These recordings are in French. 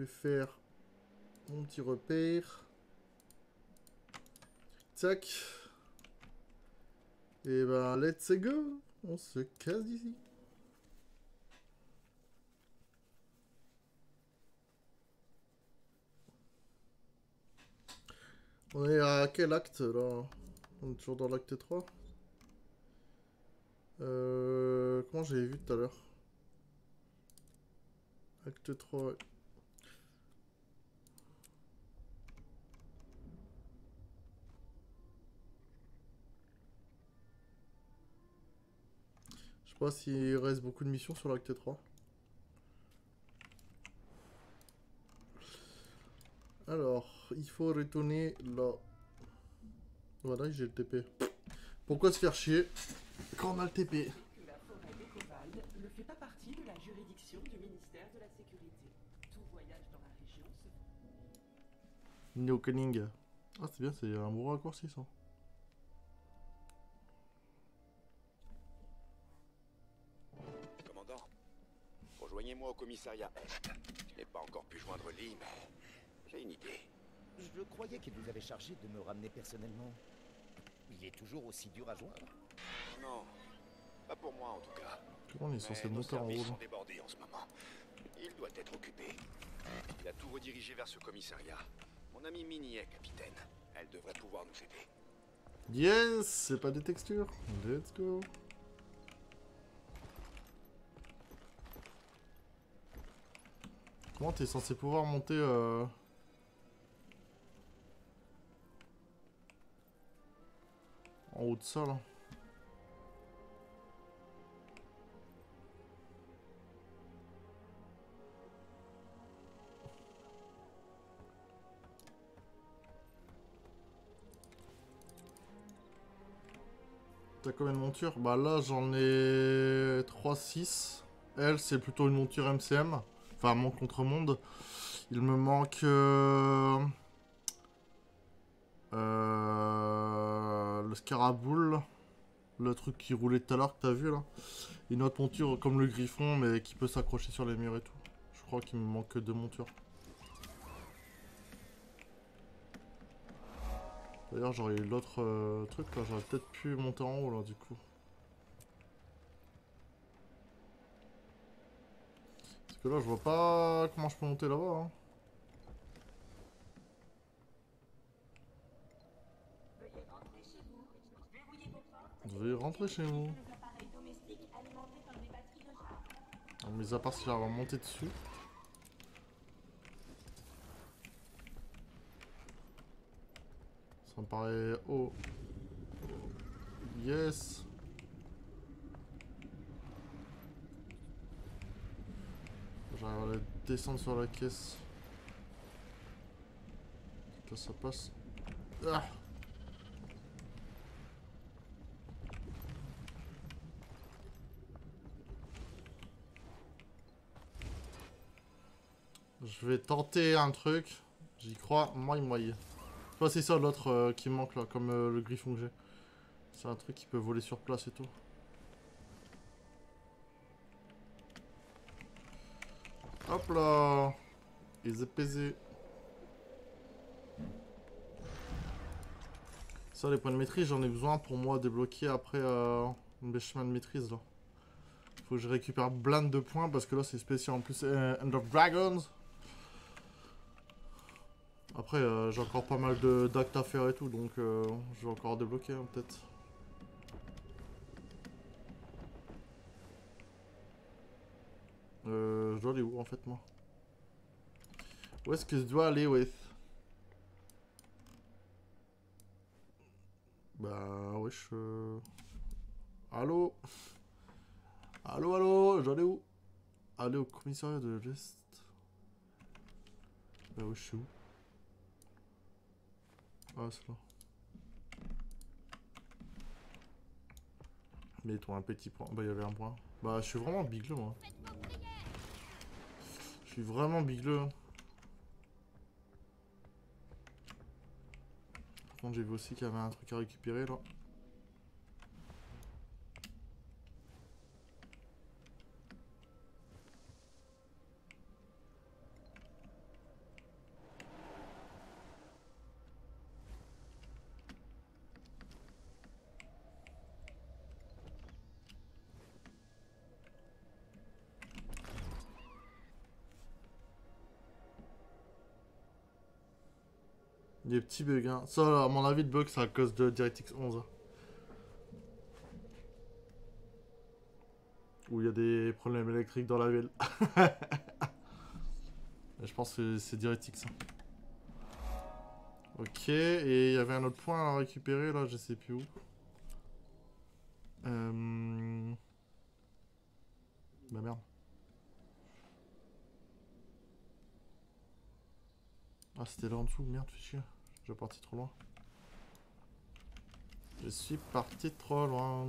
Je vais faire mon petit repère. Tac. Et ben, let's go. On se casse d'ici. On est à quel acte là? On est toujours dans l'acte 3 euh, Comment j'avais vu tout à l'heure? Acte 3. Pas s'il reste beaucoup de missions sur l'acte 3. Alors, il faut retourner là. Voilà, j'ai le TP. Pourquoi se faire chier quand on a le TP La forêt. Ah, c'est bien, c'est un bon raccourci ça. Rejoignez-moi au commissariat Est. Je n'ai pas encore pu joindre Lee, mais j'ai une idée. Je croyais qu'il vous avait chargé de me ramener personnellement. Il est toujours aussi dur à joindre. Non, pas pour moi en tout cas. Comment on est censé monter en haut sont débordés en ce moment. Il doit être occupé. Il a tout redirigé vers ce commissariat. Mon amie Minnie est capitaine. Elle devrait pouvoir nous aider. Yes, c'est pas des textures. Let's go. Comment t'es censé pouvoir monter euh... en haut de ça là T'as combien de montures? Bah là j'en ai 3-6. Elle c'est plutôt une monture MCM. Enfin mon contre-monde. Il me manque... euh, euh, le scaraboule. Le truc qui roulait tout à l'heure que t'as vu là. Une autre monture comme le griffon mais qui peut s'accrocher sur les murs et tout. Je crois qu'il me manque que deux montures. D'ailleurs, j'aurais eu l'autre euh, truc là, j'aurais peut-être pu monter en haut là du coup. Que là, je vois pas comment je peux monter là-bas. Hein. Veuillez rentrer chez vous. Non, mais à part si j'arrive à monter dessus. Ça me paraît haut. Yes. J'arrive à la descendre sur la caisse. Là ça passe. Ah Je vais tenter un truc. J'y crois, moi, moi. Que c'est ça l'autre euh, qui manque là, comme euh, le griffon que j'ai. C'est un truc qui peut voler sur place et tout. Hop là Ils épaisés. Ça, les points de maîtrise, j'en ai besoin pour moi débloquer après euh, mes chemins de maîtrise là. Faut que je récupère blinde de points parce que là c'est spécial en plus euh, End of Dragons. Après, euh, j'ai encore pas mal d'actes à faire et tout, donc euh, je vais encore débloquer hein, peut-être. Je dois aller où en fait moi? Où est-ce que je dois aller, with Bah, wesh. Euh... Allô? Allô, allô Je dois aller où? Aller au commissariat de l'Est. Bah, wesh, je suis où? Ah, c'est là. Mets-toi un petit point. Bah, il y avait un point. Bah, je suis vraiment bigleux, moi. Je suis vraiment bigleux. Par contre, j'ai vu aussi qu'il y avait un truc à récupérer, là. Bugs, hein. Ça, à mon avis, le bug, c'est à cause de DirectX 11. Où il y a des problèmes électriques dans la ville. Je pense que c'est DirectX. hein. Ok, et il y avait un autre point à récupérer, là, je sais plus où. Euh... Bah merde. Ah, c'était là en dessous, merde, fais chier. Je suis parti trop loin. Je suis parti trop loin.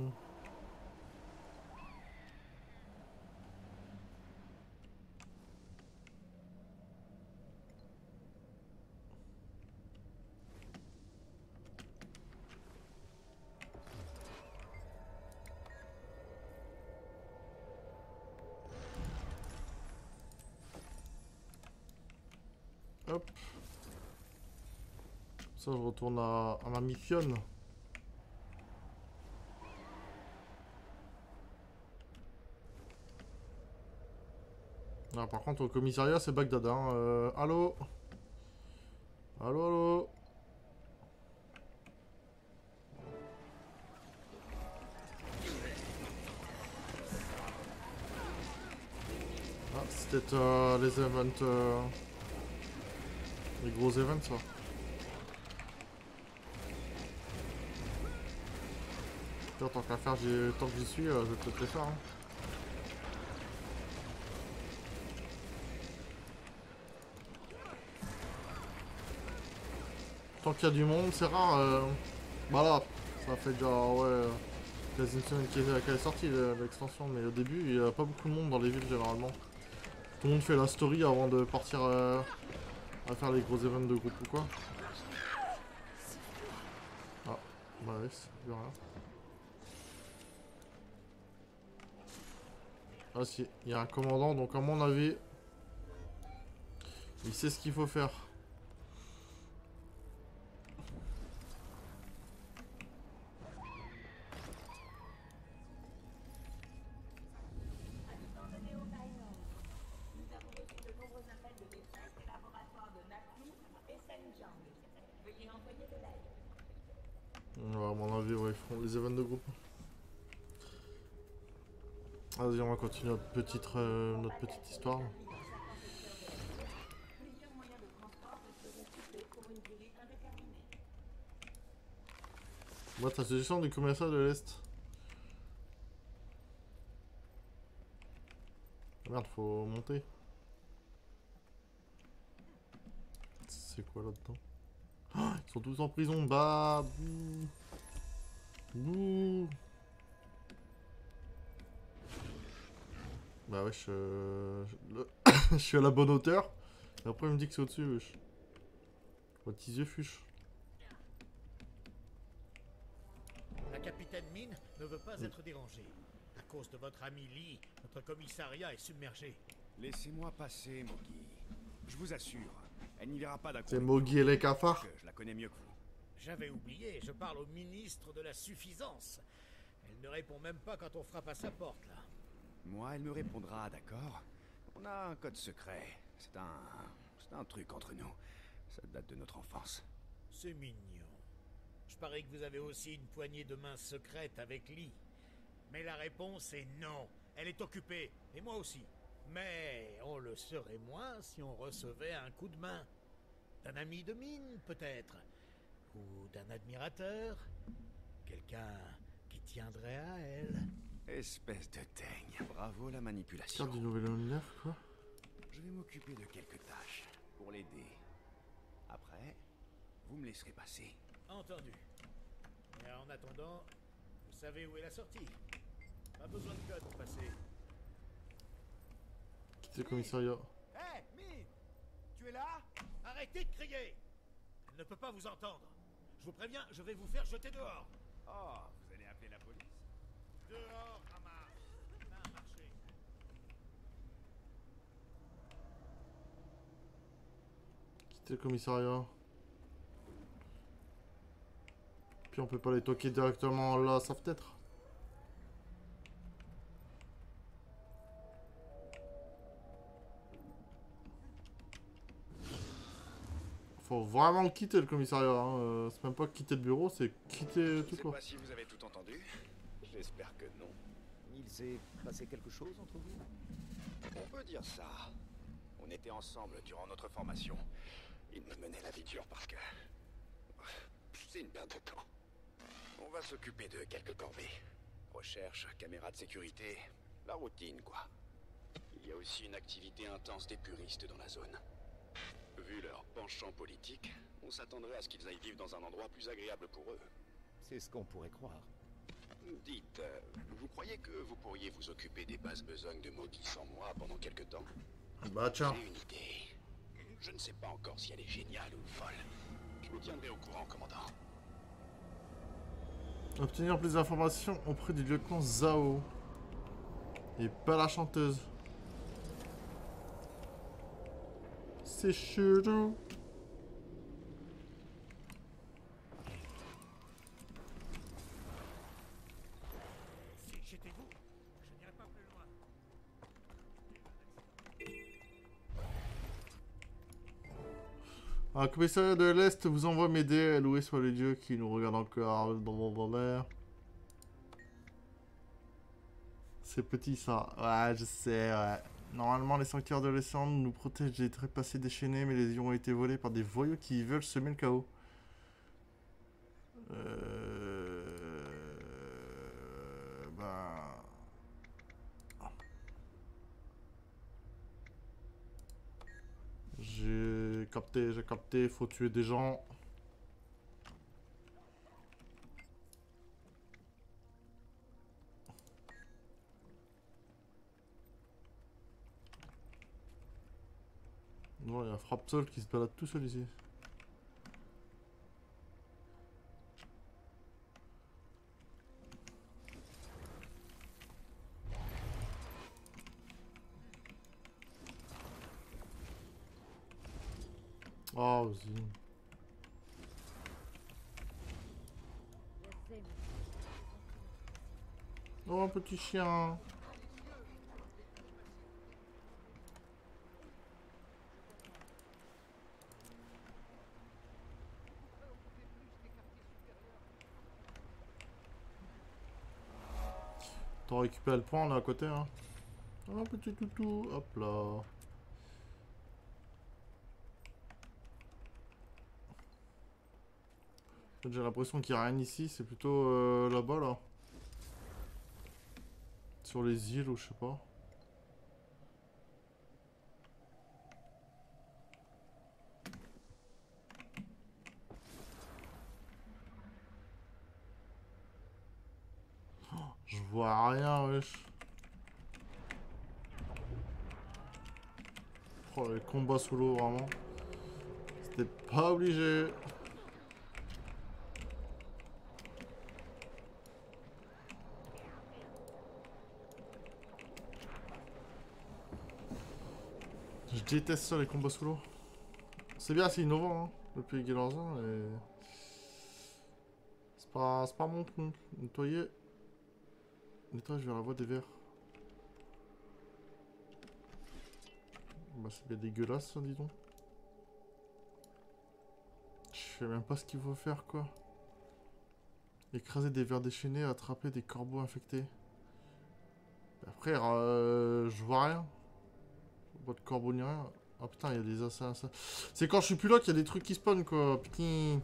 Hop. Ça, je retourne à, ma mission. Ah, par contre, au commissariat, c'est Bagdad. Hein. Euh, allô? Allô, allô? Ah, c'était euh, les events... euh, les gros events, ça. Tant qu'à faire, tant que j'y suis, euh, je vais peut-être les faire. hein. Tant qu'il y a du monde, c'est rare. Euh... Bah là, ça fait déjà ouais, quasi une semaine qu'elle est sortie le- l'extension, mais au début, il n'y a pas beaucoup de monde dans les villes généralement. Tout le monde fait la story avant de partir euh, à faire les gros events de groupe ou quoi. Ah, bah ouais, c'est rien. Ah si, il y a un commandant, donc à mon avis, il sait ce qu'il faut faire. Ouais, à mon avis, ouais, ils feront les events de groupe. Vas-y, on va continuer notre petite, euh, notre petite histoire. Moi, ta suggestion du commerçant de l'Est. Merde, faut monter. C'est quoi là-dedans? Ah, Ils sont tous en prison, bah... bouh. Bouh. Bah wesh, euh, je, le- je suis à la bonne hauteur. Et après il me dit que c'est au-dessus, wesh. Votre petits yeux fuchs. La capitaine Mine ne veut pas être dérangée. À cause de votre ami Lee, notre commissariat est submergé. Laissez-moi passer, Mogi. Je vous assure, elle n'y verra pas d'un C'est Mogi et les cafards. je la connais mieux que vous. J'avais oublié, je parle au ministre de la Suffisance. Elle ne répond même pas quand on frappe à sa porte, là. Moi, elle me répondra, d'accord? On a un code secret. C'est un... C'est un truc entre nous. Ça date de notre enfance. C'est mignon. Je parie que vous avez aussi une poignée de main secrète avec Lee. Mais la réponse est non. Elle est occupée. Et moi aussi. Mais on le serait moins si on recevait un coup de main. D'un ami de mine, peut-être. Ou d'un admirateur. Quelqu'un qui tiendrait à elle. Espèce de teigne. Bravo la manipulation. Carte du nouvel quoi. Je vais m'occuper de quelques tâches pour l'aider. Après, vous me laisserez passer. Entendu. Et en attendant, vous savez où est la sortie. Pas besoin de code pour passer. Quitter le commissariat. Hé, Mine Tu es là? Arrêtez de crier Elle ne peut pas vous entendre. Je vous préviens, je vais vous faire jeter dehors. Oh, vous allez appeler la police Dehors, Hamar Ça a marché. Quitter le commissariat. Puis on peut pas les toquer directement là, ça peut-être. Faut vraiment quitter le commissariat. hein, euh, C'est même pas quitter le bureau, c'est quitter Je tout sais court. pas si vous avez tout entendu. J'espère que non. Il s'est passé quelque chose entre vous? On peut dire ça. On était ensemble durant notre formation. Il me menait la vie dure parce que... C'est une perte de temps. On va s'occuper de quelques corvées. Recherche, caméras de sécurité, la routine, quoi. Il y a aussi une activité intense des puristes dans la zone. Vu leur penchant politique, on s'attendrait à ce qu'ils aillent vivre dans un endroit plus agréable pour eux. C'est ce qu'on pourrait croire. Dites, euh, vous croyez que vous pourriez vous occuper des basses besognes de Mogi sans moi pendant quelque temps Bah tiens. J'ai une idée. Je ne sais pas encore si elle est géniale ou folle. Je vous tiendrai au courant, commandant. Obtenir plus d'informations auprès du lieutenant Zhao. Et pas la chanteuse. C'est chelou. Un commissariat de l'Est vous envoie m'aider. Loué soit les dieux qui nous regardent encore dans l'air. C'est petit ça. Ouais, je sais, ouais. Normalement, les sanctuaires de l'Essence nous protègent des trépassés déchaînés, mais les yeux ont été volés par des voyous qui veulent semer le chaos. Euh... Ben... J'ai capté, j'ai capté, faut tuer des gens. Non, il y a un frappe-sol qui se balade tout seul ici. Oh, vas-y. Oh, un petit chien. T'as récupéré le point, est à côté, hein. Un petit toutou, hop là. J'ai l'impression qu'il n'y a rien ici, c'est plutôt euh, là-bas, là. Sur les îles ou je sais pas. Je vois rien, wesh. Oh, les combats sous l'eau, vraiment. C'était pas obligé. Je déteste ça, les combats sous. C'est bien, c'est innovant, hein, depuis 1, et... C'est pas, pas mon truc. Nettoyer... Nettoyage vers la voie des vers. Bah c'est bien dégueulasse, ça, dis donc. Je sais même pas ce qu'il faut faire, quoi. Écraser des vers déchaînés, attraper des corbeaux infectés. Frère, euh, je vois rien. Ni rien. Ah putain, il y a des assassins. C'est quand je suis plus là qu'il y a des trucs qui spawnent quoi. Putain.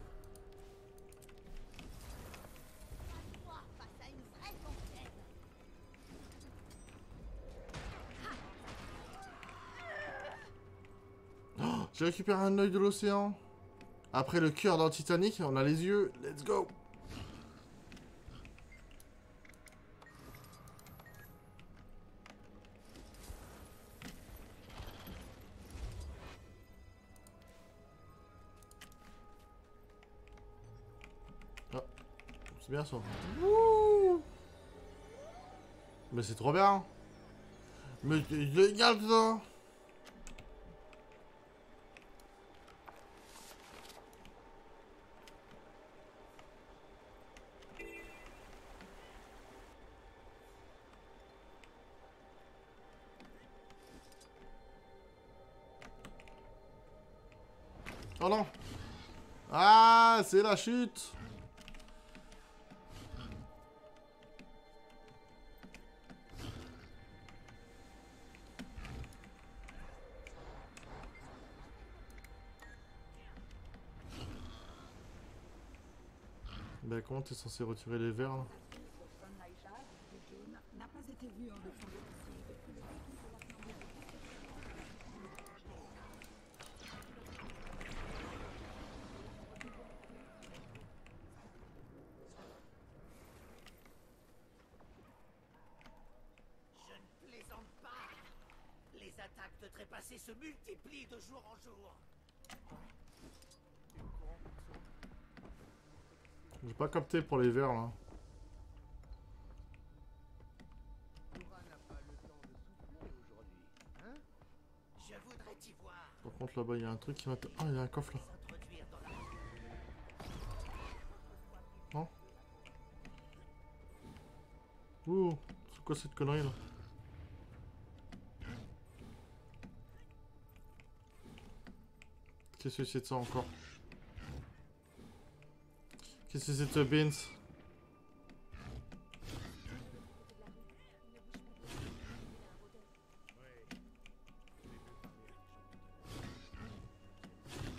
Oh, J'ai récupéré un œil de l'océan. Après le cœur dans Titanic, on a les yeux. Let's go. Bien ça. Mais c'est trop bien. Mais génial ça. Oh non Ah, c'est la chute comment t'es censé retirer les verres Je ne plaisante pas. Les attaques de trépassés se multiplient de jour en jour J'ai pas capté pour les verres là. Par contre là-bas il y a un truc qui m'attend. Ah il y a un coffre là. la Ouh, c'est quoi cette connerie là Qu'est-ce que c'est de ça encore Qu'est-ce que c'est ce beans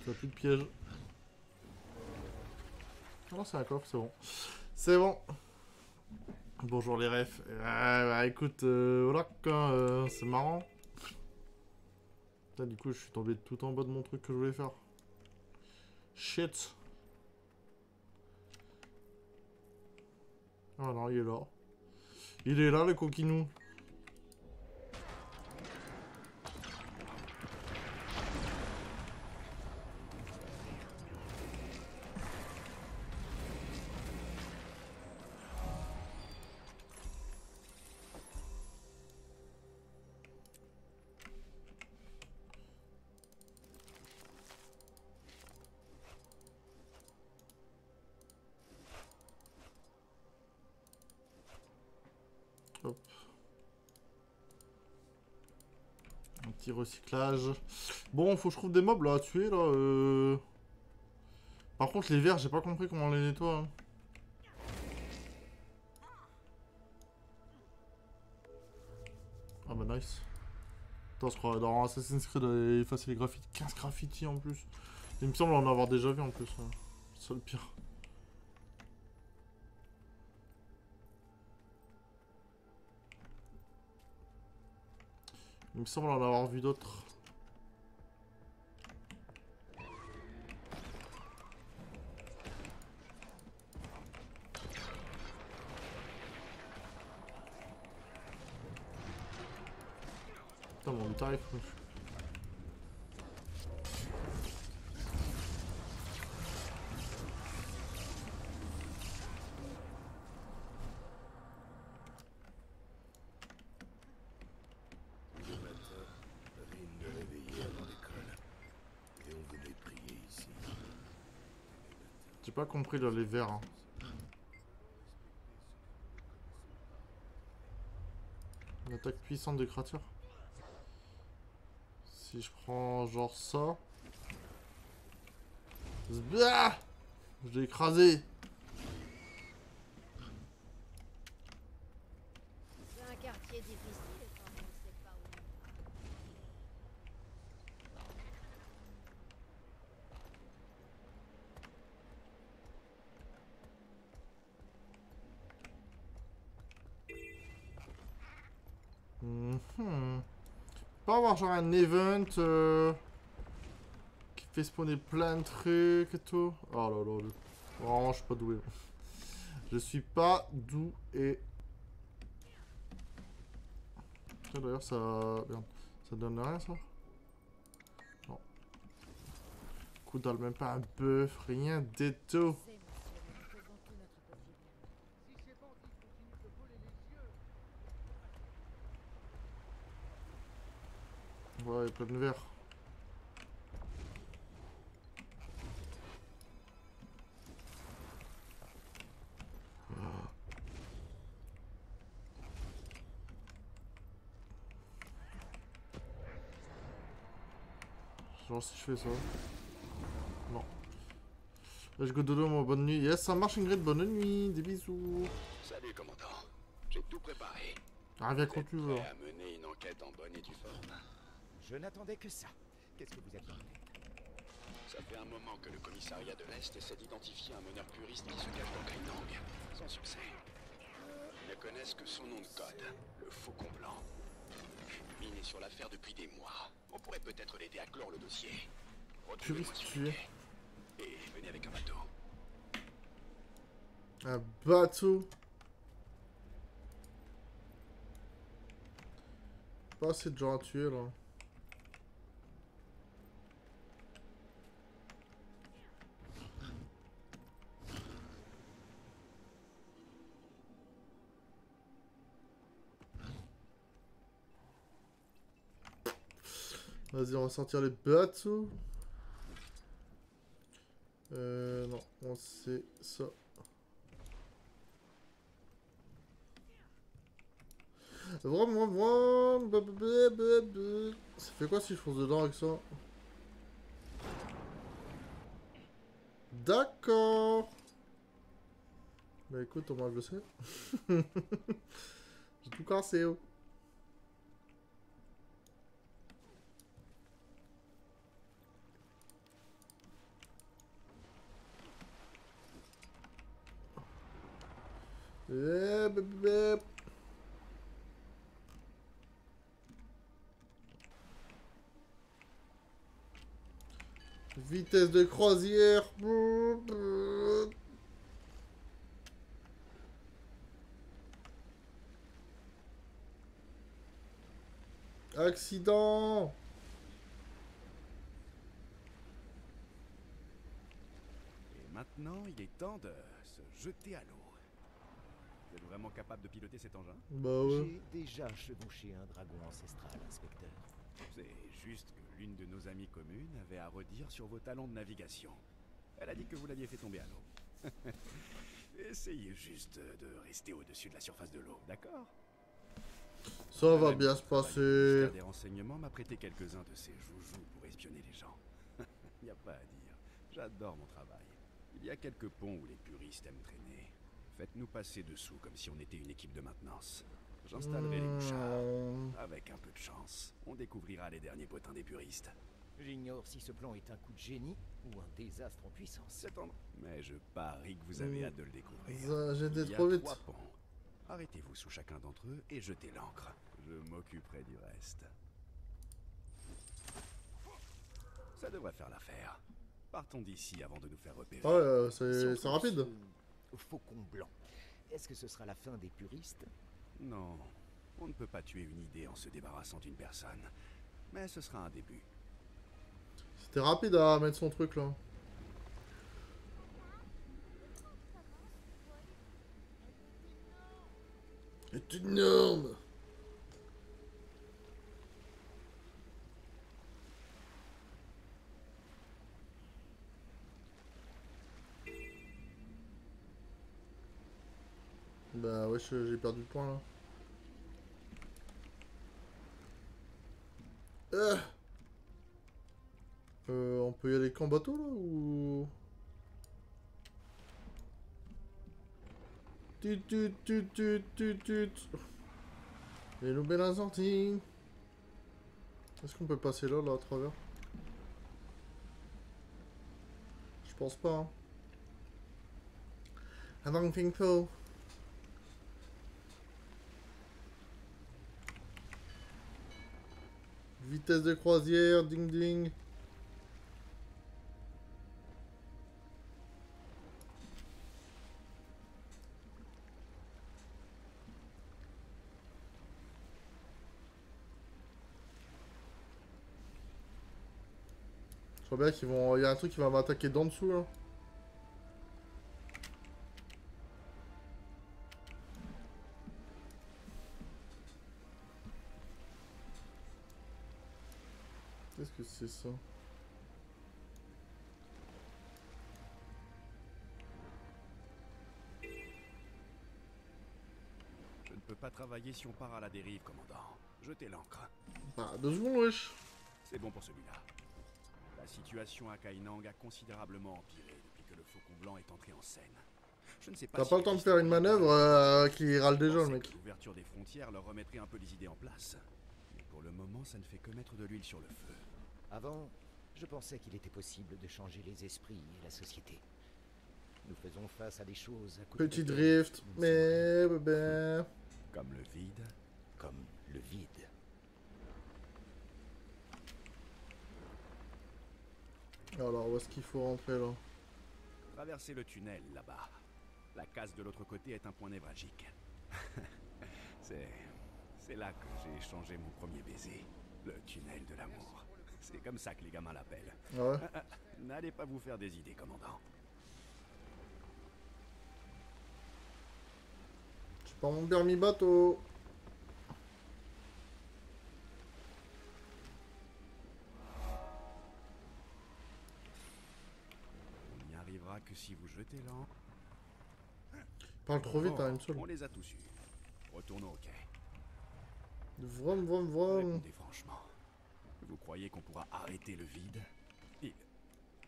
T'as plus de piège. Non, c'est un coffre, c'est bon. C'est bon. Bonjour les refs. Ah, bah écoute, euh, voilà quoi, euh, c'est marrant. Putain, du coup, je suis tombé tout en bas de mon truc que je voulais faire. Shit. Non, il est là. Il est là, le coquinou. Hop. Un recyclage. Bon, faut que je trouve des mobs là à tuer là. euh. Par contre, les verres, j'ai pas compris comment on les nettoie. hein. Ah bah nice. Attends, je crois dans Assassin's Creed, avait effacé les graffitis. 15 graffitis en plus. Il me semble en avoir déjà vu en plus. hein. C'est le pire. Il me semble en avoir vu d'autres. Putain, mon tarif. Le matin, Rin me réveillait avant l'école. Et on venait prier ici. J'ai pas compris là, les verres. hein. Une attaque puissante des créatures. Si je prends genre ça. Je l'ai écrasé. C'est un quartier difficile quand on ne sait pas où on va. Mhm. Pas genre un event euh, qui fait spawner plein de trucs et tout. Oh là là. Vraiment, je suis pas doué. Je suis pas doué. D'ailleurs, ça. Ça donne rien ça? Non. Coup dalle, même pas un bœuf, rien du. C'est, monsieur, nous faisons tout notre possible. Ouais, il y a plein de verres. Genre si je fais ça. Non. Je go dodo, moi, bonne nuit. Yes, ça marche Ingrid, bonne nuit. Des bisous. Salut, commandant. J'ai tout préparé. Ah, viens quand tu veux. à mener une enquête en bonne et due forme? Je n'attendais que ça. Qu'est-ce que vous tête Ça fait un moment que le commissariat de l'Est essaie d'identifier un meneur puriste qui se cache dans Kainang. Sans succès. Ils ne connaissent que son nom de code, le Faucon Blanc. Mine est sur l'affaire depuis des mois. On pourrait peut-être l'aider à clore le dossier. Retrouvez-moi Puriste tué. Et venez avec un bateau. Un bateau. Pas assez de gens à tuer là. Vas-y, on va sortir les bateaux. Euh, non, on sait ça. Vraiment, bah. Ça fait quoi si je fonce dedans avec ça? D'accord. Bah écoute, au moins je le sais. J'ai tout cassé. oh. Eh, bah, bah, bah. Vitesse de croisière. Accident. Et maintenant, il est temps de se jeter à l'eau. Vous êtes vraiment capable de piloter cet engin Bah ouais. J'ai déjà chevauché un dragon ancestral, inspecteur. C'est juste que l'une de nos amies communes avait à redire sur vos talents de navigation. Elle a dit que vous l'aviez fait tomber à l'eau. Essayez juste de rester au-dessus de la surface de l'eau, d'accord? Ça va bien se passer. des renseignements m'a prêté quelques-uns de ses joujoux pour espionner les gens. Il n'y a pas à dire. J'adore mon travail. Il y a quelques ponts où les puristes aiment traîner. Faites-nous passer dessous comme si on était une équipe de maintenance. J'installerai les mouchards. Hmm. Avec un peu de chance, on découvrira les derniers potins des puristes. J'ignore si ce plan est un coup de génie ou un désastre en puissance. Mais je parie que vous avez Mm. hâte de le découvrir. Ça, J'étais Il y a trop vite. trois ponts. Arrêtez-vous sous chacun d'entre eux et jetez l'ancre. Je m'occuperai du reste. Ça devrait faire l'affaire. Partons d'ici avant de nous faire repérer. Ouais, euh, Si c'est rapide. Faucon blanc. Est-ce que ce sera la fin des puristes? Non, on ne peut pas tuer une idée en se débarrassant d'une personne. Mais ce sera un début. C'était rapide à mettre son truc là. C'est énorme. Bah ouais, j'ai perdu le point là. Euh. Euh, on peut y aller qu'en bateau là ou? Tut tut tut sortie. Est-ce qu'on peut passer là, là, à travers? Je pense pas. hein. I don't. Vitesse de croisière, ding ding. Je crois bien qu'ils vont. Il y a un truc qui va m'attaquer d'en dessous là. C'est ça Je ne peux pas travailler si on part à la dérive, commandant. Jetez l'ancre. Bah, deux secondes, wesh. C'est bon pour celui-là. La situation à Kainang a considérablement empiré depuis que le Faucon Blanc est entré en scène. Je ne sais pas T'as si pas le temps de faire une manœuvre euh, qui râle déjà le mec. L'ouverture des frontières leur remettrait un peu les idées en place. Mais pour le moment, ça ne fait que mettre de l'huile sur le feu. Avant, je pensais qu'il était possible de changer les esprits et la société. Nous faisons face à des choses à côté Petit desquelles drift, mais ben. Comme le vide. comme le vide. Alors, où est-ce qu'il faut rentrer là? Traverser le tunnel là-bas. La case de l'autre côté est un point névralgique. c'est. C'est là que j'ai échangé mon premier baiser. Le tunnel de l'amour. C'est comme ça que les gamins l'appellent. Ouais Ah, ah, N'allez pas vous faire des idées, commandant. J'ai pas mon permis bateau. On n'y arrivera que si vous jetez l'encre. Parle trop vite, Bon, hein, une seule. On les a tous eus. Retournons au quai. Vroom, vroom, vroom. Répondez franchement. Vous croyez qu'on pourra arrêter le vide Il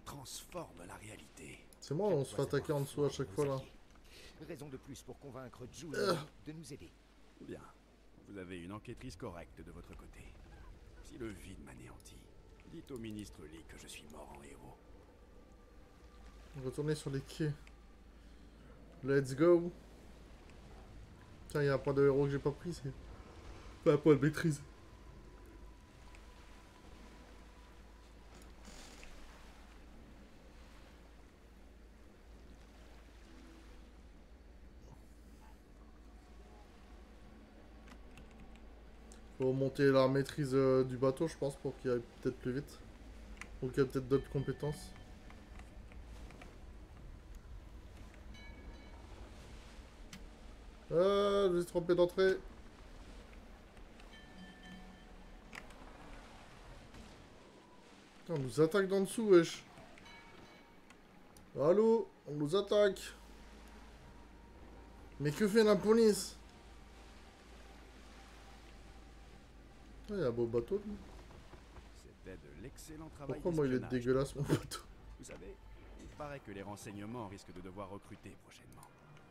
transforme la réalité. C'est moi, on se fait attaquer en dessous à chaque fois là. Raison de plus pour convaincre Julie Euh. de nous aider. Bien. Vous avez une enquêtrice correcte de votre côté. Si le vide m'anéantit, dites au ministre Lee que je suis mort en héros. Retourner sur les quais. Let's go. Tiens, il y a un point de héros que j'ai pas pris, c'est. Pas un point de maîtrise. Monter la maîtrise euh, du bateau, je pense, pour qu'il aille peut-être plus vite. Ou qu'il y ait peut-être d'autres compétences. Ah, je suis trompé d'entrée. On nous attaque d'en dessous, wesh. Allô On nous attaque. Mais que fait la police? Il y a un beau bateau. lui. C'était de l'excellent travail. Pourquoi moi il est dégueulasse mon bateau Vous savez, il paraît que les renseignements risquent de devoir recruter prochainement.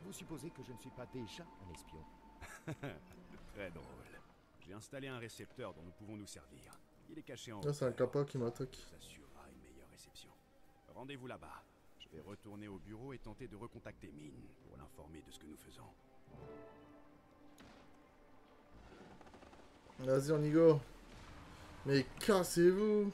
Vous supposez que je ne suis pas déjà un espion Très drôle. J'ai installé un récepteur dont nous pouvons nous servir. Il est caché en Là c'est un capa qui m'attaque. Ça assurera une meilleure réception. Rendez-vous là-bas. Je vais retourner au bureau et tenter de recontacter Mine pour l'informer de ce que nous faisons. Vas-y on y go. Mais cassez-vous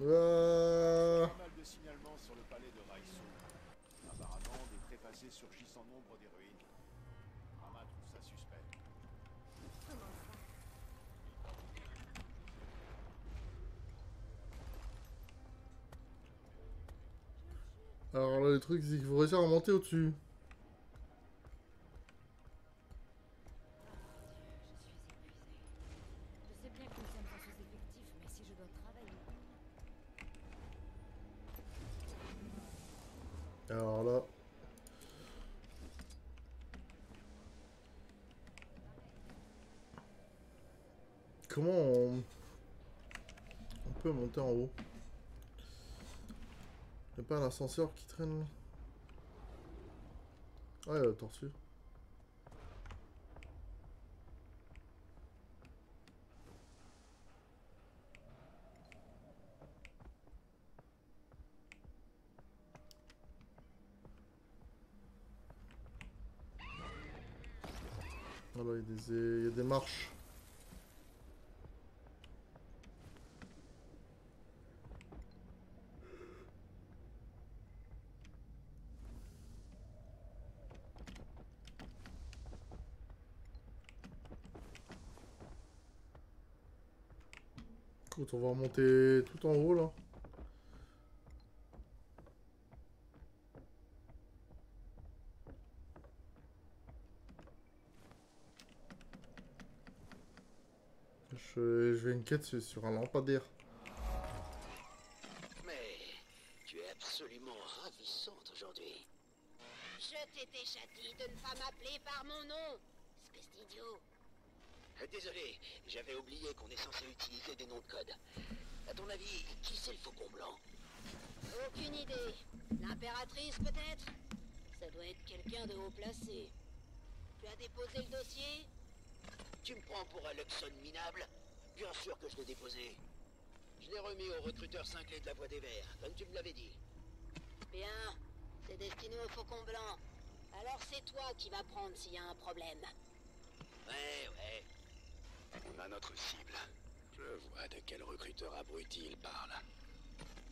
Ah, Pas mal de signalements sur le palais de Raisu. Apparemment, des trépassés surgissent en nombre des ruines. Alors là le truc c'est qu'il faut réussir à monter au-dessus. Alors là. Comment on... on peut monter en haut? Y'a pas un ascenseur qui traîne Ah, il a la tortue. Voilà, il y, des- y a des marches. Écoute, on va remonter tout en haut là. Je, je vais une quête sur- sur un lampadaire. Mais tu es absolument ravissante aujourd'hui. Je t'ai déjà dit de ne pas m'appeler par mon nom. Prestidio Euh, Désolé, j'avais oublié qu'on est censé utiliser des noms de code. À ton avis, qui c'est le faucon blanc Aucune idée. L'impératrice, peut-être Ça doit être quelqu'un de haut placé. Tu as déposé le dossier Tu me prends pour un Luxon minable Bien sûr que je l'ai déposé. Je l'ai remis au recruteur cinglé de la Voie des Verts, comme tu me l'avais dit. Bien. C'est destiné au faucon blanc. Alors c'est toi qui vas prendre s'il y a un problème. Ouais, ouais. On a notre cible. Je vois de quel recruteur abruti il parle.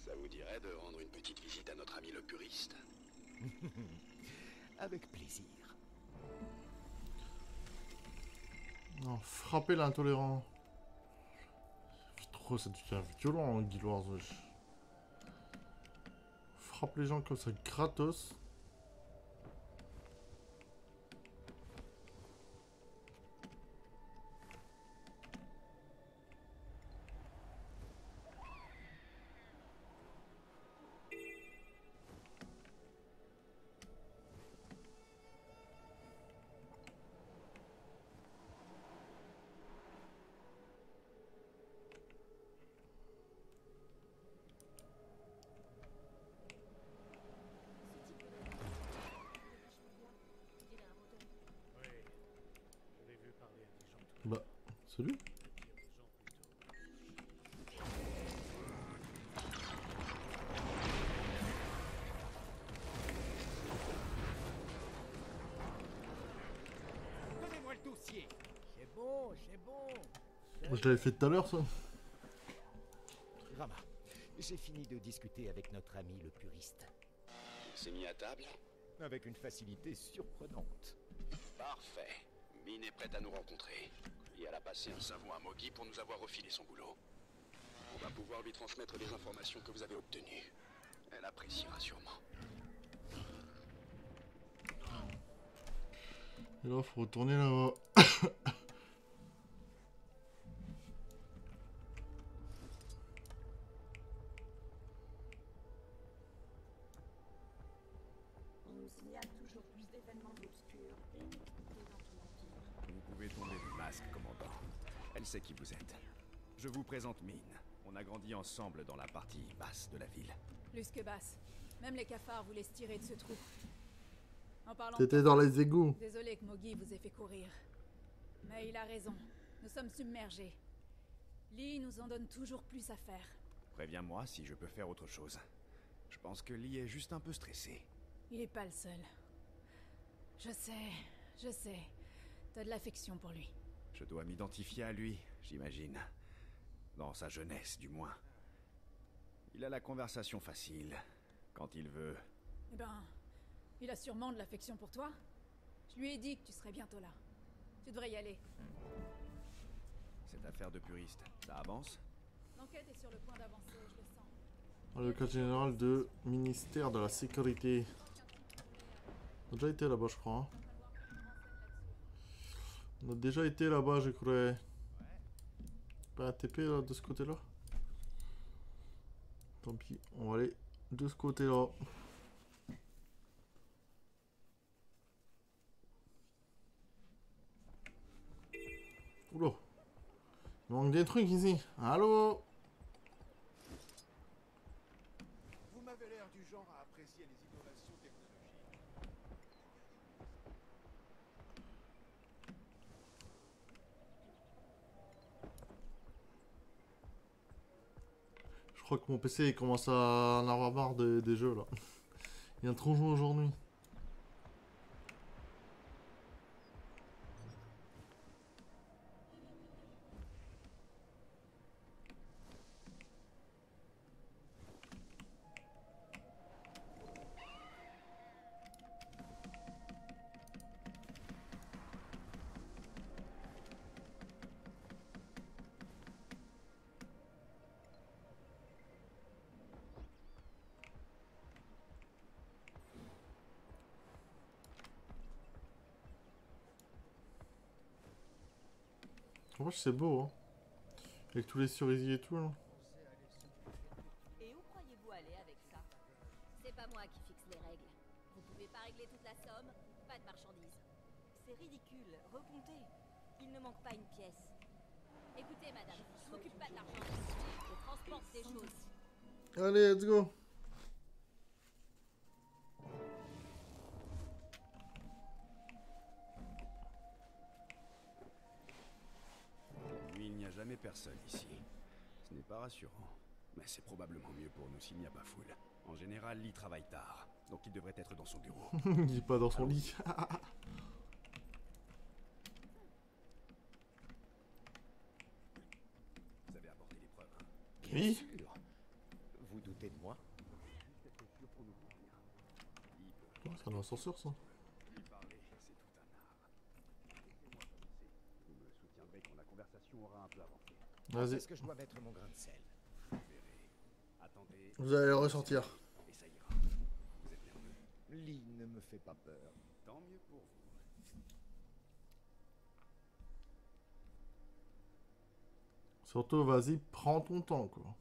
Ça vous dirait de rendre une petite visite à notre ami le puriste? Avec plaisir. Non, frapper l'intolérant. Trop, ça devient violent, hein, Guild Wars. Frappe les gens comme ça, gratos. Oui. Je l'ai vu parler à des gens tout Bah, celui C'est bon, c'est bon. Je l'avais fait tout à l'heure, ça. Rama, j'ai fini de discuter avec notre ami le puriste. Il s'est mis à table Avec une facilité surprenante. Parfait. Mine est prête à nous rencontrer. Et elle a passé un savon à Mogi pour nous avoir refilé son boulot. On va pouvoir lui transmettre les informations que vous avez obtenues. Elle appréciera sûrement. Et là, faut retourner là-bas. On nous signale toujours plus d'événements obscurs et dans. Vous pouvez tomber du masque, commandant. Elle sait qui vous êtes. Je vous présente Mine. On a grandi ensemble dans la partie basse de la ville. Plus que basse. Même les cafards voulaient se tirer de ce trou. En parlant T'étais dans les égouts. Désolé que Mogi vous ait fait courir. Mais il a raison. Nous sommes submergés. Lee nous en donne toujours plus à faire. Préviens-moi si je peux faire autre chose. Je pense que Lee est juste un peu stressé. Il est pas le seul. Je sais, je sais. T'as de l'affection pour lui. Je dois m'identifier à lui, j'imagine. Dans sa jeunesse, du moins. Il a la conversation facile. Quand il veut. Eh ben, il a sûrement de l'affection pour toi. Je lui ai dit que tu serais bientôt là. Tu devrais y aller. Cette affaire de puriste, ça avance? L'enquête est sur le point d'avancer, je le sens. Le cas général de ministère de la sécurité. On a déjà été là-bas, je crois. hein. On a déjà été là-bas, je crois. Pas un TP là, de ce côté-là? Tant pis, on va aller de ce côté-là. Il manque des trucs ici. Allô Vous m'avez l'air du genre à apprécier les innovations technologiques. Je crois que mon PC commence à en avoir marre des, des jeux là. Il y a trop joué aujourd'hui. En c'est beau, hein. Avec tous les cerisiers et tout, là. Et où croyez-vous aller avec ça? C'est pas moi qui fixe les règles. Vous pouvez pas régler toute la somme, pas de marchandises. C'est ridicule. Recomptez. Il ne manque pas une pièce. Écoutez, madame, je m'occupe pas de l'argent. Je transporte des choses. Allez, let's go. Personne ici. Ce n'est pas rassurant. Mais c'est probablement mieux pour nous s'il n'y a pas foule. En général, Lee travaille tard, donc il devrait être dans son bureau. Il est pas dans son lit. Vous avez apporté des preuves, hein Bien Oui. sûr. Vous doutez de moi? Oh, C'est un ascenseur ça. Vous me soutiendrez quand la conversation aura un peu avancé. Vas-y. Est-ce que je dois mettre mon grain de sel. Attendez. Vous allez le ressentir. Et ça ira. Vous êtes nerveux Lee ne me fait pas peur. Tant mieux pour vous. Surtout, vas-y, prends ton temps quoi.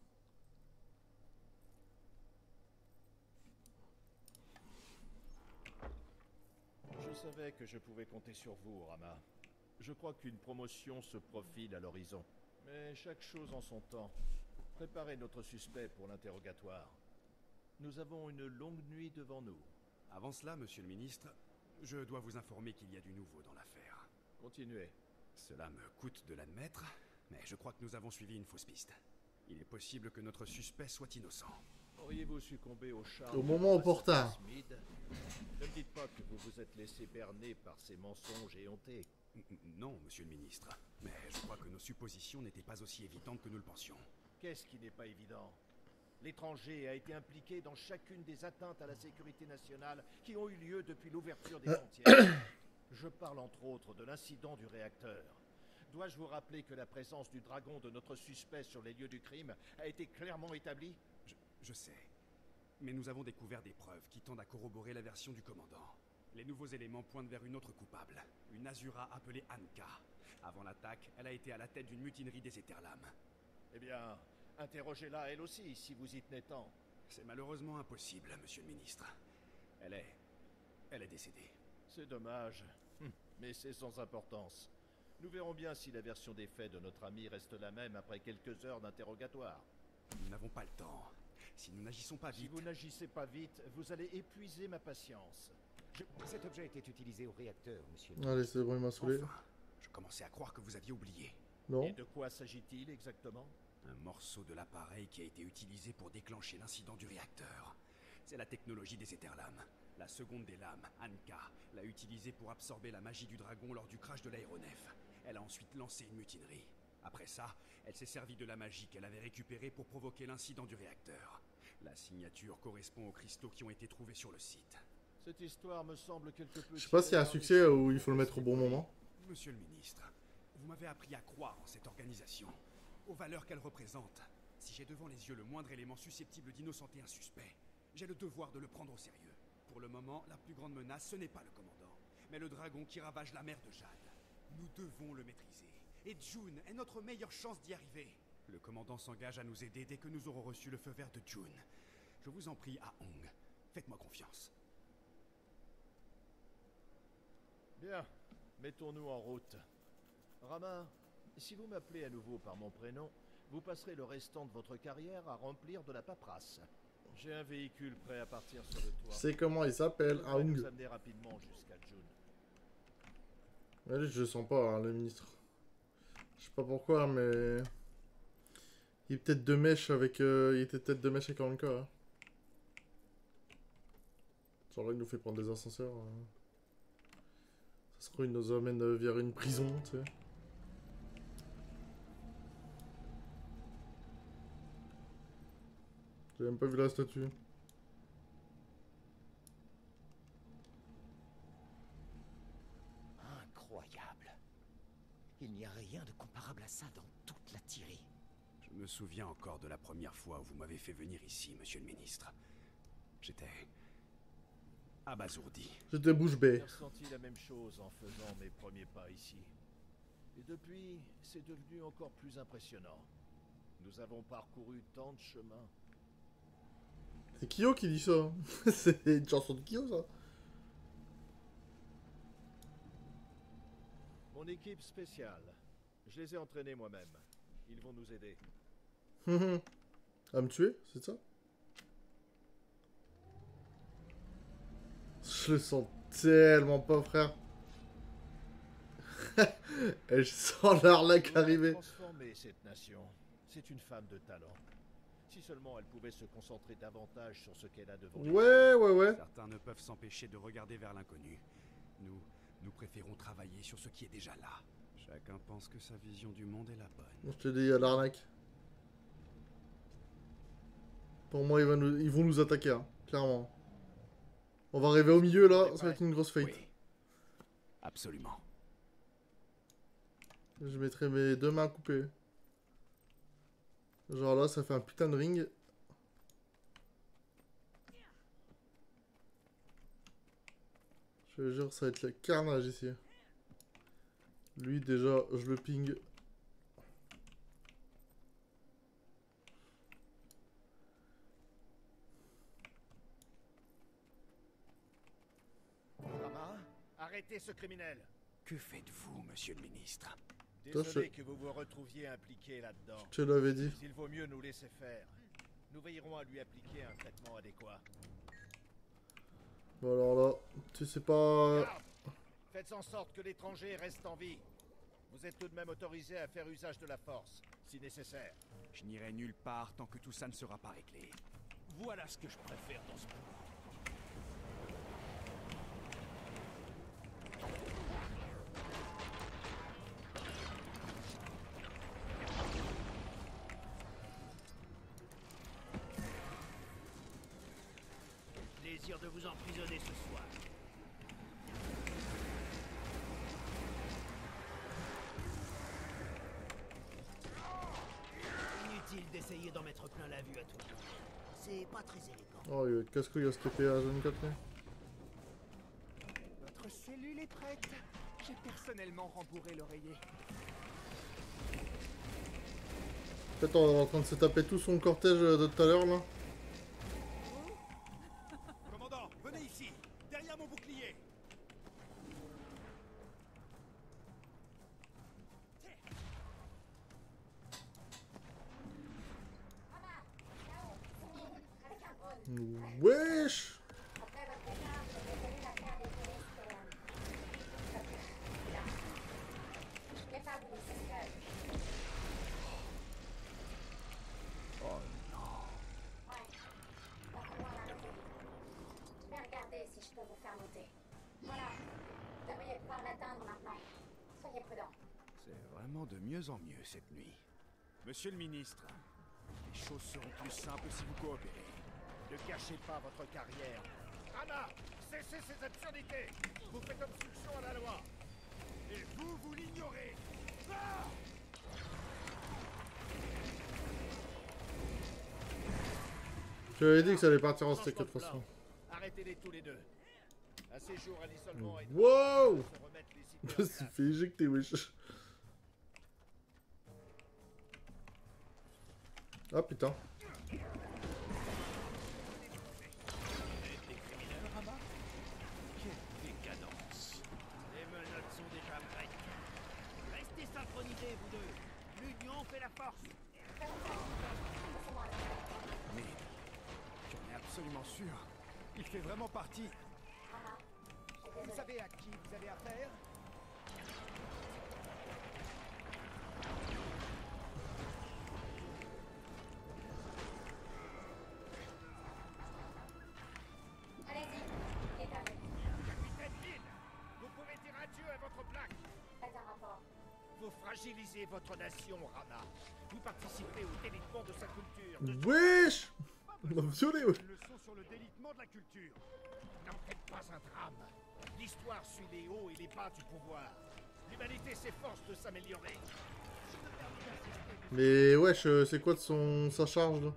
Je savais que je pouvais compter sur vous, Rama. Je crois qu'une promotion se profile à l'horizon. Mais chaque chose en son temps. Préparez notre suspect pour l'interrogatoire. Nous avons une longue nuit devant nous. Avant cela, monsieur le ministre, je dois vous informer qu'il y a du nouveau dans l'affaire. Continuez. Cela me coûte de l'admettre, mais je crois que nous avons suivi une fausse piste. Il est possible que notre suspect soit innocent. Auriez-vous succombé au charme Au moment de opportun. Smith? Ne me dites pas que vous vous êtes laissé berner par ces mensonges éhontés. Non, monsieur le ministre, mais je crois que nos suppositions n'étaient pas aussi évidentes que nous le pensions. Qu'est-ce qui n'est pas évident? L'étranger a été impliqué dans chacune des atteintes à la sécurité nationale qui ont eu lieu depuis l'ouverture des frontières. Je parle entre autres de l'incident du réacteur. Dois-je vous rappeler que la présence du dragon de notre suspect sur les lieux du crime a été clairement établie? Je, je sais. Mais nous avons découvert des preuves qui tendent à corroborer la version du commandant. Les nouveaux éléments pointent vers une autre coupable, une Azura appelée Anka. Avant l'attaque, elle a été à la tête d'une mutinerie des Éterlames. Eh bien, interrogez-la elle aussi, si vous y tenez tant. C'est malheureusement impossible, monsieur le ministre. Elle est... Elle est décédée. C'est dommage, Hum, mais c'est sans importance. Nous verrons bien si la version des faits de notre ami reste la même après quelques heures d'interrogatoire. Nous n'avons pas le temps. Si nous n'agissons pas Si vite... vous n'agissez pas vite, vous allez épuiser ma patience. Je- Cet objet était utilisé au réacteur, monsieur. Allez, c'est bon, il m'a saoulé. Enfin, je commençais à croire que vous aviez oublié. Non. Et de quoi s'agit-il exactement? Un morceau de l'appareil qui a été utilisé pour déclencher l'incident du réacteur. C'est la technologie des Éterlames. La seconde des lames, Anka, l'a utilisée pour absorber la magie du dragon lors du crash de l'aéronef. Elle a ensuite lancé une mutinerie. Après ça, elle s'est servie de la magie qu'elle avait récupérée pour provoquer l'incident du réacteur. La signature correspond aux cristaux qui ont été trouvés sur le site. Cette histoire me semble quelque peu... Je sais pas s'il y a un succès ou il faut le mettre au bon moment. Monsieur le ministre, vous m'avez appris à croire en cette organisation, aux valeurs qu'elle représente. Si j'ai devant les yeux le moindre élément susceptible d'innocenter un suspect, j'ai le devoir de le prendre au sérieux. Pour le moment, la plus grande menace, ce n'est pas le commandant, mais le dragon qui ravage la mer de Jade. Nous devons le maîtriser. Et June est notre meilleure chance d'y arriver. Le commandant s'engage à nous aider dès que nous aurons reçu le feu vert de June. Je vous en prie, à Hong, faites-moi confiance. Bien, mettons-nous en route. Rama, si vous m'appelez à nouveau par mon prénom, vous passerez le restant de votre carrière à remplir de la paperasse. J'ai un véhicule prêt à partir sur le toit. C'est comment il s'appelle, nous Aung. amener rapidement jusqu'à June. Je le sens pas, hein, le ministre. Je sais pas pourquoi, mais... Il est peut-être de mèche avec... euh, Il était peut-être de mèche avec Anka. Hein. Genre là, il nous fait prendre des ascenseurs. hein. Se trouve, il nous emmène vers une prison, tu sais. J'ai même pas vu la statue. Incroyable. Il n'y a rien de comparable à ça dans toute la tirée. Je me souviens encore de la première fois où vous m'avez fait venir ici, monsieur le ministre. J'étais abasourdi. J'étais bouche bée. J'ai ressenti la même chose en faisant mes premiers pas ici. Et depuis, c'est devenu encore plus impressionnant. Nous avons parcouru tant de chemins. C'est Kyo qui dit ça. C'est une chanson de Kyo, ça. Mon équipe spéciale. Je les ai entraînés moi-même. Ils vont nous aider. à me tuer, c'est ça? Je le sens tellement pas, frère. Et je sens l'arnaque arriver. transformé cette nation. C'est une femme de talent. Si seulement elle pouvait se concentrer davantage sur ce qu'elle a devant elle. Ouais, ouais, ouais. Certains ne peuvent s'empêcher de regarder vers l'inconnu. Nous, nous préférons travailler sur ce qui est déjà là. Chacun pense que sa vision du monde est la bonne. Je te dis, il y a l'arnaque. Pour moi, ils vont nous, ils vont nous attaquer, hein, clairement. On va arriver au milieu là, ça va être une grosse fight. Absolument. Je mettrai mes deux mains coupées. Genre là, ça fait un putain de ring. Je te jure, ça va être le carnage ici. Lui, déjà, je le ping. Rama, arrêtez ce criminel. Que faites-vous, monsieur le ministre? Désolé je- que vous vous retrouviez impliqué là-dedans. Je te l'avais dit. Il vaut mieux nous laisser faire. Nous veillerons à lui appliquer un traitement adéquat. Bon alors là, tu sais pas... Faites en sorte que l'étranger reste en vie. Vous êtes tout de même autorisé à faire usage de la force, si nécessaire. Je n'irai nulle part tant que tout ça ne sera pas réglé. Voilà ce que je préfère dans ce moment. Plaisir de vous emprisonner ce soir. Inutile d'essayer d'en mettre plein la vue à tout le monde. C'est pas très élégant. Oh, il va être casse-couille à se taper à zone 4 là. Votre cellule est prête. J'ai personnellement rembourré l'oreiller. En fait, on est en train de se taper tout son cortège de tout à l'heure là. Commandant, venez Derrière mon bouclier Wesh Oh non Je vais regarder si je peux vous faire monter. Voilà. Vous devriez pouvoir l'atteindre maintenant. Soyez prudents. C'est vraiment de mieux en mieux cette nuit. Monsieur le ministre, les choses seront plus simples si vous coopérez. Ne gâchez pas votre carrière. Anna, cessez ces absurdités. Vous faites obstruction à la loi. Et vous, vous l'ignorez. Ah Je l'avais dit que ça allait partir en steak de toute façon. Arrêtez-les tous les deux. Un séjour à l'isolement est Wow fait éjecter, wesh. Absolument sûr. Il fait vraiment partie. Vous savez à qui vous avez affaire? Votre nation, Rana. Vous participez au délitement de sa culture. de- Wesh On m'a violé, wesh. Une leçon sur le délitement de la culture. N'en faites pas un drame. L'histoire suit les hauts et les bas du pouvoir. L'humanité s'efforce de s'améliorer. Mais wesh, euh, c'est quoi de son sa charge là?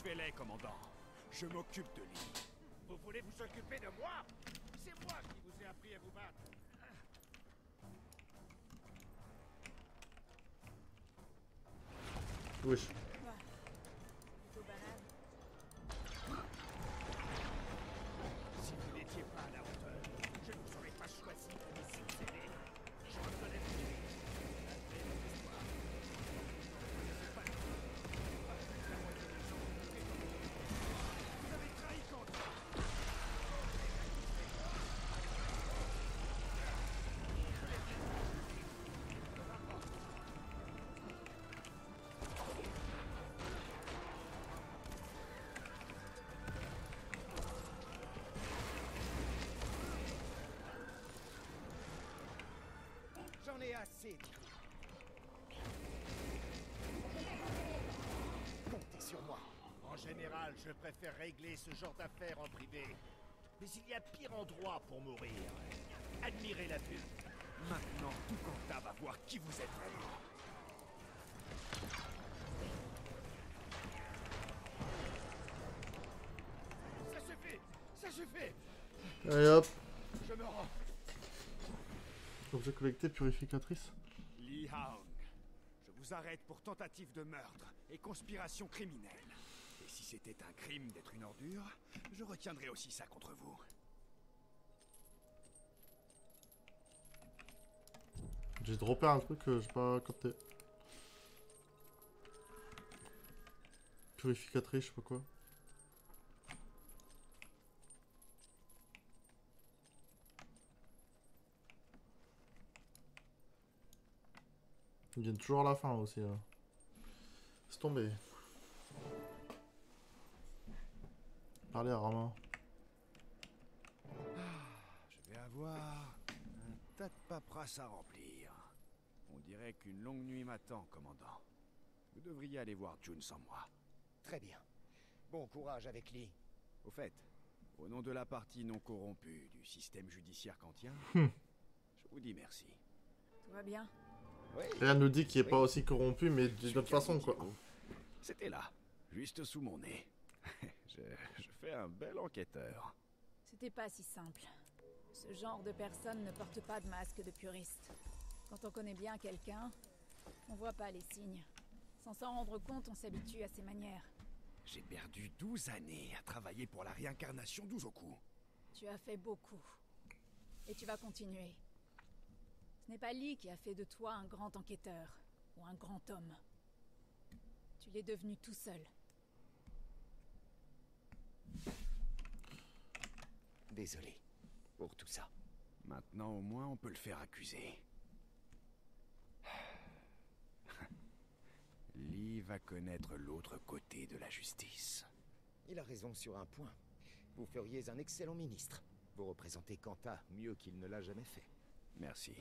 Achevez-les, commandant. Je m'occupe de lui. Vous voulez vous occuper de moi? C'est moi qui vous ai appris à vous battre. Wesh. J'en ai assez. Comptez sur moi. En général, je préfère régler ce genre d'affaires en privé. Mais il y a pire endroit pour mourir. Admirez la vue. Maintenant, tout Quentin va voir qui vous êtes vraiment. Ça suffit Ça suffit Allez hop. Objet collecté, purificatrice. Li Haong, je vous arrête pour tentative de meurtre et conspiration criminelle. Et si c'était un crime d'être une ordure, je retiendrai aussi ça contre vous. J'ai droppé un truc que j'ai pas capté. Purificatrice, je sais pas quoi. Ils viennent toujours à la fin aussi. Là. C'est tombé. Parlez à Romain. Je vais avoir un tas de paperasse à remplir. On dirait qu'une longue nuit m'attend, commandant. Vous devriez aller voir June sans moi. Très bien. Bon courage avec Lee. Au fait, au nom de la partie non corrompue du système judiciaire kantien, Hmm. je vous dis merci. Tout va bien Rien ne nous dit qu'il est pas aussi corrompu, mais d'une autre façon, quoi. C'était là, juste sous mon nez. je, je fais un bel enquêteur. C'était pas si simple. Ce genre de personne ne porte pas de masque de puriste. Quand on connaît bien quelqu'un, on voit pas les signes. Sans s'en rendre compte, on s'habitue à ses manières. J'ai perdu 12 années à travailler pour la réincarnation d'Uzoku. Tu as fait beaucoup. Et tu vas continuer. Ce n'est pas Lee qui a fait de toi un grand enquêteur ou un grand homme. Tu l'es devenu tout seul. Désolé pour tout ça. Maintenant, au moins, on peut le faire accuser. Lee va connaître l'autre côté de la justice. Il a raison sur un point. Vous feriez un excellent ministre. Vous représentez Kanta mieux qu'il ne l'a jamais fait. Merci.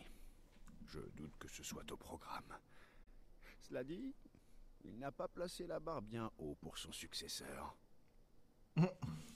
Je doute que ce soit au programme. Cela dit, il n'a pas placé la barre bien haut pour son successeur.